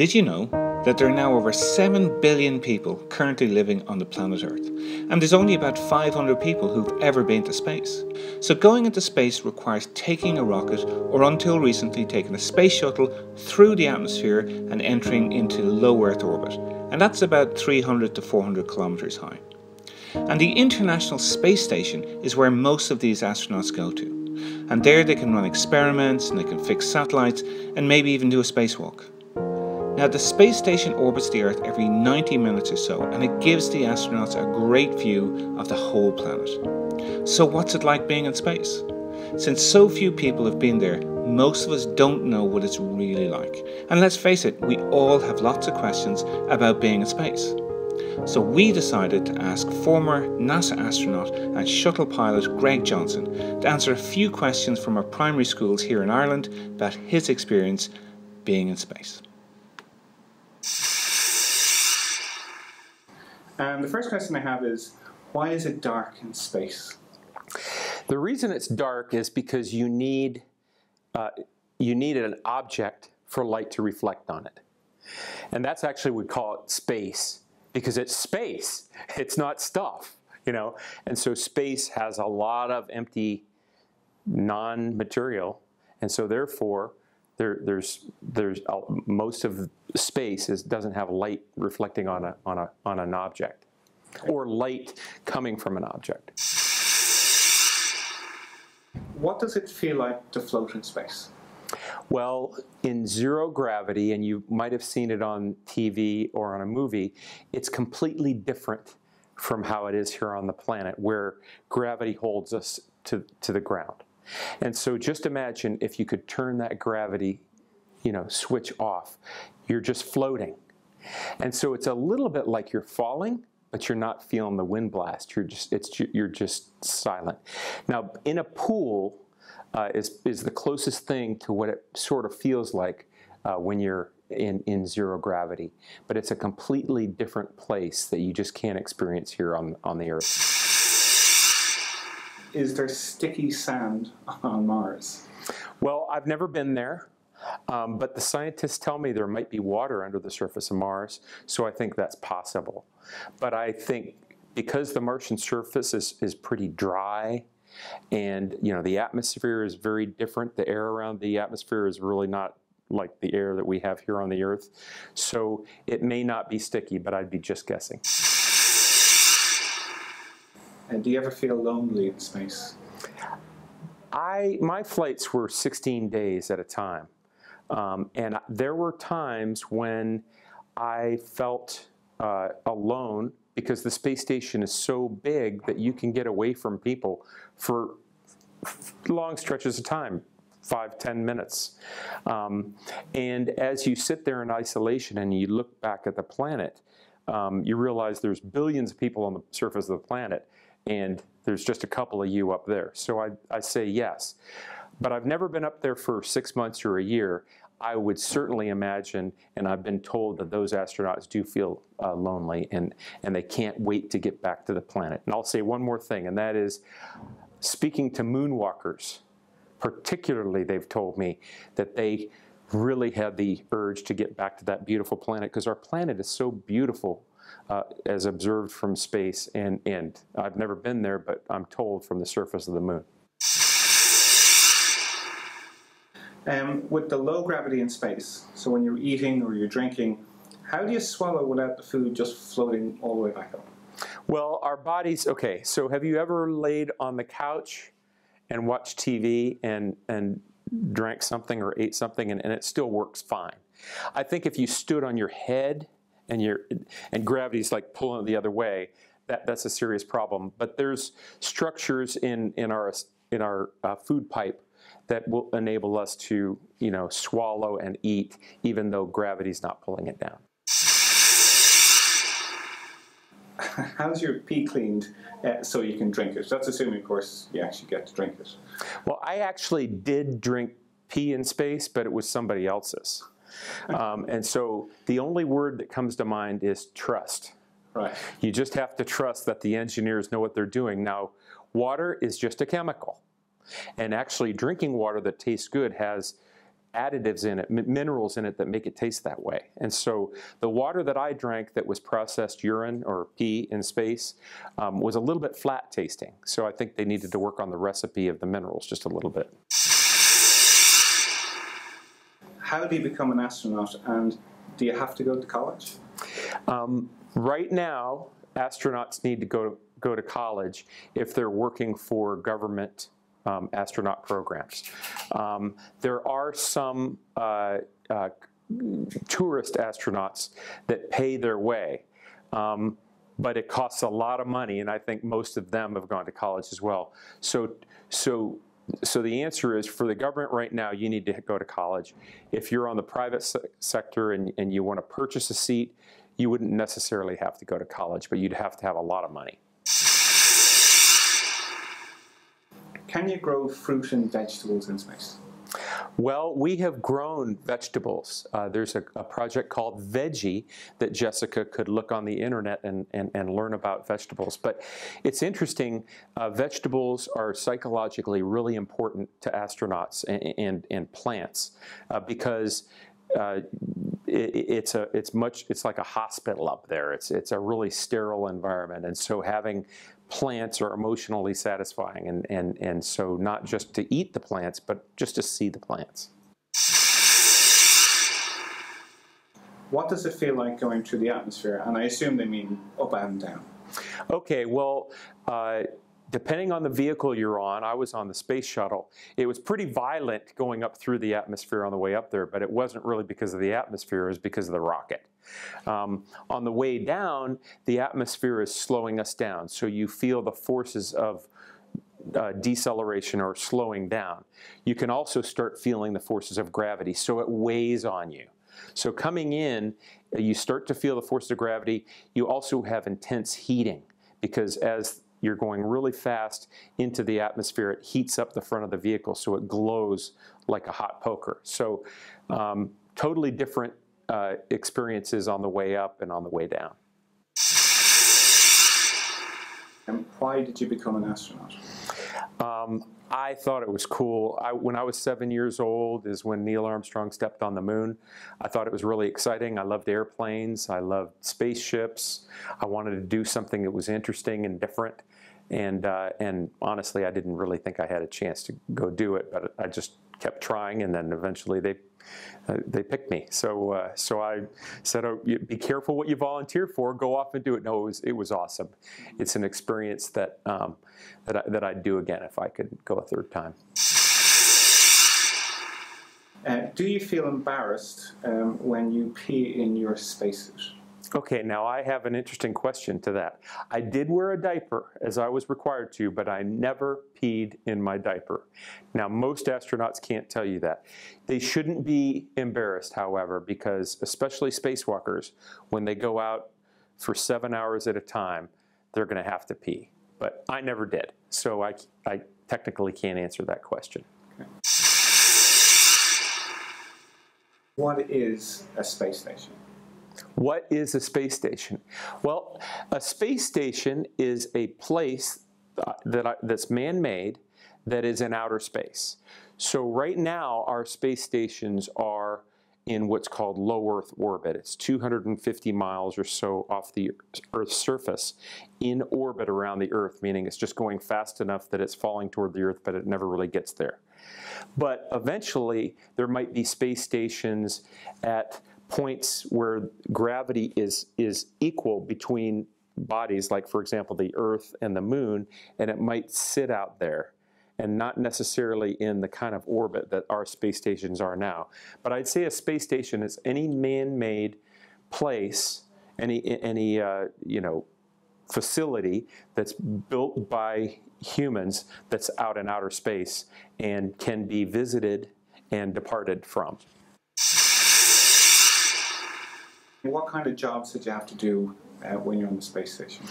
Did you know that there are now over 7 billion people currently living on the planet Earth? And there's only about 500 people who've ever been to space. So going into space requires taking a rocket, or until recently, taking a space shuttle through the atmosphere and entering into low Earth orbit. And that's about 300 to 400 kilometers high. And the International Space Station is where most of these astronauts go to. And there they can run experiments and they can fix satellites and maybe even do a spacewalk. Now, the space station orbits the Earth every 90 minutes or so, and it gives the astronauts a great view of the whole planet. So, what's it like being in space? Since so few people have been there, most of us don't know what it's really like. And let's face it, we all have lots of questions about being in space. So we decided to ask former NASA astronaut and shuttle pilot Greg Johnson to answer a few questions from our primary schools here in Ireland about his experience being in space. And the first question I have is why is it dark in space? The reason it's dark is because you need uh, you need an object for light to reflect on it. And that's actually we call it space because it's space. It's not stuff, you know. And so space has a lot of empty non-material, and so therefore there, there's there's uh, most of space is doesn't have light reflecting on a on a on an object, or light coming from an object. What does it feel like to float in space? Well, in zero gravity, and you might have seen it on TV or on a movie, it's completely different from how it is here on the planet, where gravity holds us to, to the ground. And so just imagine if you could turn that gravity, you know, switch off. You're just floating. And so it's a little bit like you're falling, but you're not feeling the wind blast. You're just, it's, you're just silent. Now, in a pool, uh, is, is the closest thing to what it sort of feels like uh, when you're in, in zero gravity. But it's a completely different place that you just can't experience here on, on the Earth. Is there sticky sand on Mars? Well, I've never been there. Um, but the scientists tell me there might be water under the surface of Mars, so I think that's possible. But I think because the Martian surface is, is pretty dry and you know, the atmosphere is very different. The air around the atmosphere is really not like the air that we have here on the Earth. So it may not be sticky, but I'd be just guessing. And do you ever feel lonely in space? I my flights were 16 days at a time, um, and there were times when I felt uh, alone because the space station is so big that you can get away from people for long stretches of time, five, ten minutes. Um, and as you sit there in isolation and you look back at the planet, um, you realize there's billions of people on the surface of the planet, and there's just a couple of you up there. So I, I say yes. But I've never been up there for six months or a year. I would certainly imagine, and I've been told that those astronauts do feel uh, lonely and, and they can't wait to get back to the planet. And I'll say one more thing, and that is speaking to moonwalkers, particularly they've told me that they really had the urge to get back to that beautiful planet because our planet is so beautiful uh, as observed from space and, and I've never been there but I'm told from the surface of the moon. Um, with the low gravity in space, so when you're eating or you're drinking, how do you swallow without the food just floating all the way back up? Well, our bodies, okay, so have you ever laid on the couch and watched TV and, and drank something or ate something and, and it still works fine? I think if you stood on your head and, your, and gravity's like pulling it the other way, that, that's a serious problem. But there's structures in, in our, in our uh, food pipe that will enable us to, you know, swallow and eat even though gravity's not pulling it down. How's your pee cleaned uh, so you can drink it? That's assuming, of course, you actually get to drink it. Well, I actually did drink pee in space, but it was somebody else's. Um, and so the only word that comes to mind is trust. Right. You just have to trust that the engineers know what they're doing. Now, water is just a chemical. And actually, drinking water that tastes good has additives in it, minerals in it that make it taste that way. And so the water that I drank that was processed urine or pee in space um, was a little bit flat tasting. So I think they needed to work on the recipe of the minerals just a little bit. How do you become an astronaut and do you have to go to college? Um, right now, astronauts need to go to, go to college if they're working for government um, astronaut programs. Um, there are some uh, uh, tourist astronauts that pay their way, um, but it costs a lot of money, and I think most of them have gone to college as well. So, so, so the answer is for the government right now, you need to go to college. If you're on the private se sector and, and you want to purchase a seat, you wouldn't necessarily have to go to college, but you'd have to have a lot of money. Can you grow fruit and vegetables in space? Well, we have grown vegetables. Uh, there's a, a, project called Veggie that Jessica could look on the internet and, and, and learn about vegetables. But it's interesting, uh, vegetables are psychologically really important to astronauts and, and, and plants uh, because uh, it, it's a it's much it's like a hospital up there. It's it's a really sterile environment, and so having plants are emotionally satisfying, and and and so not just to eat the plants, but just to see the plants. What does it feel like going through the atmosphere? And I assume they mean up and down. Okay, well. Uh, depending on the vehicle you're on, I was on the space shuttle, it was pretty violent going up through the atmosphere on the way up there, but it wasn't really because of the atmosphere, it was because of the rocket. Um, on the way down, the atmosphere is slowing us down, so you feel the forces of uh, deceleration or slowing down. You can also start feeling the forces of gravity, so it weighs on you. So coming in, you start to feel the force of gravity. You also have intense heating because as you're going really fast into the atmosphere. It heats up the front of the vehicle so it glows like a hot poker. So um, totally different uh, experiences on the way up and on the way down. And why did you become an astronaut? Um, I thought it was cool. I, when I was seven years old is when Neil Armstrong stepped on the moon. I thought it was really exciting. I loved airplanes. I loved spaceships. I wanted to do something that was interesting and different. And, uh, and honestly, I didn't really think I had a chance to go do it, but I just kept trying, and then eventually they uh, they picked me. So uh, so I said, oh, "Be careful what you volunteer for. Go off and do it." No, it was it was awesome. It's an experience that um, that I, that I'd do again if I could go a third time. Uh, do you feel embarrassed um, when you pee in your spacesuit? Okay, now I have an interesting question to that. I did wear a diaper as I was required to, but I never peed in my diaper. Now, most astronauts can't tell you that. They shouldn't be embarrassed, however, because especially spacewalkers, when they go out for seven hours at a time, they're going to have to pee. But I never did, so I, I technically can't answer that question. Okay. What is a space station? What is a space station? Well, a space station is a place uh, that I, that's man-made that is in outer space. So right now, our space stations are in what's called low Earth orbit. It's 250 miles or so off the Earth's surface in orbit around the Earth, meaning it's just going fast enough that it's falling toward the Earth, but it never really gets there. But eventually, there might be space stations at points where gravity is, is equal between bodies, like for example the Earth and the Moon, and it might sit out there and not necessarily in the kind of orbit that our space stations are now. But I'd say a space station is any man-made place, any, any uh, you know, facility that's built by humans that's out in outer space and can be visited and departed from. What kind of jobs did you have to do uh, when you're on the space station?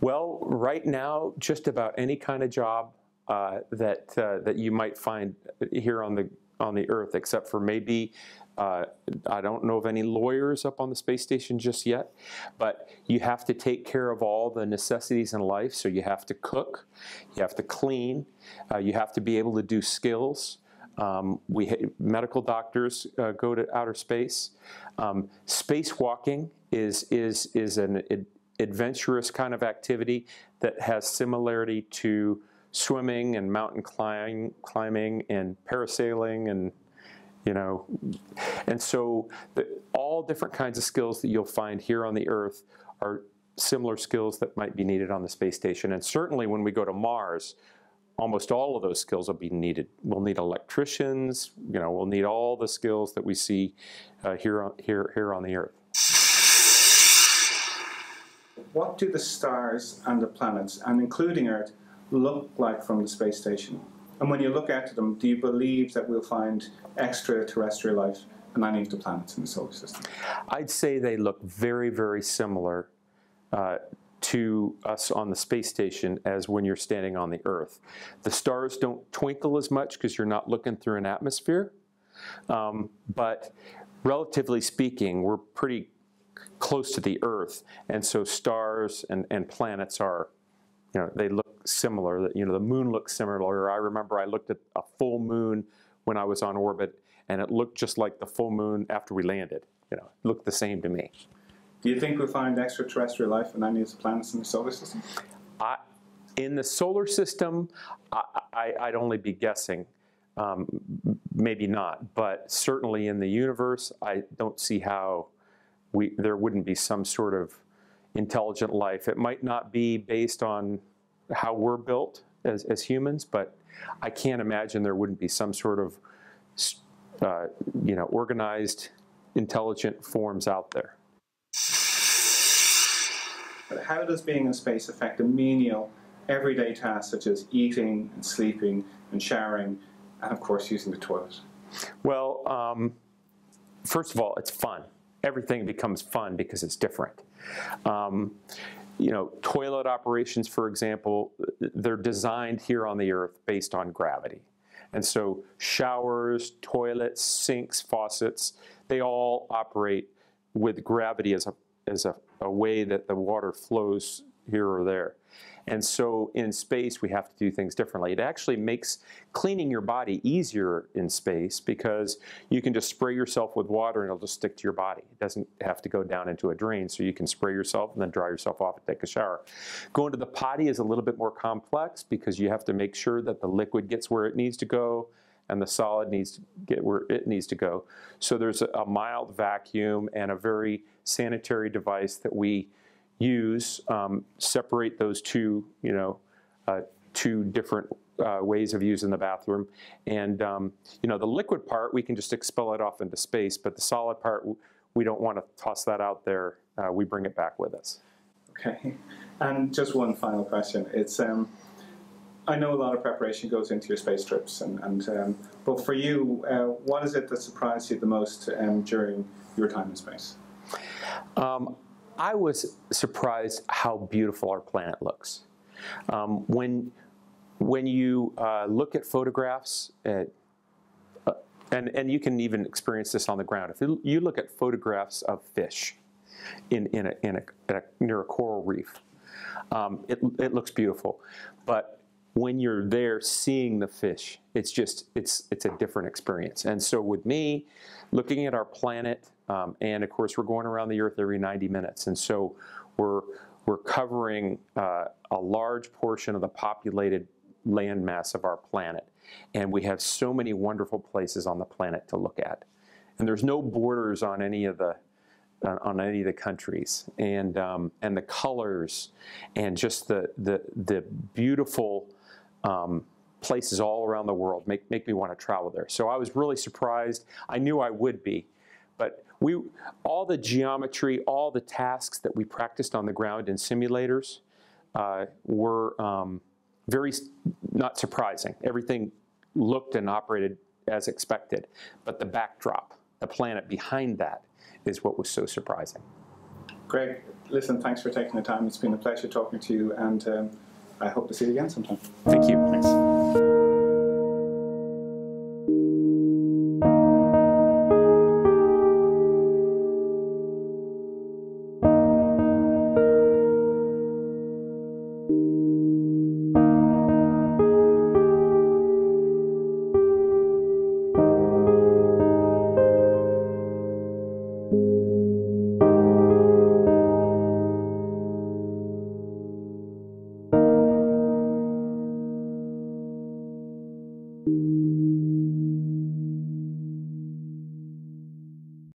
Well, right now, just about any kind of job uh, that uh, that you might find here on the on the Earth, except for maybe uh, I don't know of any lawyers up on the space station just yet, but you have to take care of all the necessities in life. So you have to cook, you have to clean, uh, you have to be able to do skills. Um, we medical doctors uh, go to outer space. Um, spacewalking is is is an ad- adventurous kind of activity that has similarity to swimming and mountain climbing, climbing and parasailing and you know and so the, all different kinds of skills that you'll find here on the earth are similar skills that might be needed on the space station and certainly when we go to mars almost all of those skills will be needed we'll need electricians you know we'll need all the skills that we see uh, here on here here on the earth What do the stars and the planets, and including Earth, look like from the space station? And when you look out at them, do you believe that we'll find extraterrestrial life on any of the planets in the solar system? I'd say they look very, very similar uh, to us on the space station as when you're standing on the Earth. The stars don't twinkle as much because you're not looking through an atmosphere, um, but relatively speaking, we're pretty close to the Earth, and so stars and, and planets are, you know, they look similar. You know, the moon looks similar. Or I remember I looked at a full moon when I was on orbit, and it looked just like the full moon after we landed. You know, it looked the same to me. Do you think we'll find extraterrestrial life on any of the planets in the solar system? I, in the solar system, I, I'd only be guessing. Um, maybe not, but certainly in the universe, I don't see how we, there wouldn't be some sort of intelligent life. It might not be based on how we're built as, as humans, but I can't imagine there wouldn't be some sort of, uh, you know, organized, intelligent forms out there. How does being in space affect the menial, everyday tasks such as eating and sleeping and showering, and of course using the toilet? Well, um, first of all, it's fun. Everything becomes fun because it's different. Um, you know, toilet operations, for example, they're designed here on the Earth based on gravity. And so showers, toilets, sinks, faucets, they all operate with gravity as a, as a, a way that the water flows here or there. And so in space, we have to do things differently. It actually makes cleaning your body easier in space because you can just spray yourself with water and it'll just stick to your body. It doesn't have to go down into a drain, so you can spray yourself and then dry yourself off and take a shower. Going to the potty is a little bit more complex because you have to make sure that the liquid gets where it needs to go and the solid needs to get where it needs to go. So there's a, mild vacuum and a very sanitary device that we use, um, separate those two, you know, uh, two different uh, ways of using the bathroom. And, um, you know, the liquid part, we can just expel it off into space, but the solid part, we don't want to toss that out there. Uh, we bring it back with us. Okay. And just one final question. It's, um, I know a lot of preparation goes into your space trips, and, and um, but for you, uh, what is it that surprised you the most um, during your time in space? Um, I was surprised how beautiful our planet looks. Um, when, when you uh, look at photographs, at, uh, and, and you can even experience this on the ground. If you, look at photographs of fish in, in, a, in, a, a near a coral reef, um, it, it looks beautiful. But when you're there seeing the fish, it's just, it's, it's a different experience. And so with me, looking at our planet, um, and of course, we're going around the Earth every 90 minutes. And so we're, we're covering uh, a large portion of the populated landmass of our planet. And we have so many wonderful places on the planet to look at. And there's no borders on any of the on any of the countries, and um, and the colors, and just the the the beautiful um, places all around the world make make me want to travel there. So I was really surprised. I knew I would be, but we, all the geometry, all the tasks that we practiced on the ground in simulators uh, were um, very not surprising. Everything looked and operated as expected, but the backdrop, the planet behind that, is what was so surprising. Greg, listen, thanks for taking the time. It's been a pleasure talking to you, and um, I hope to see you again sometime. Thank you. Thanks.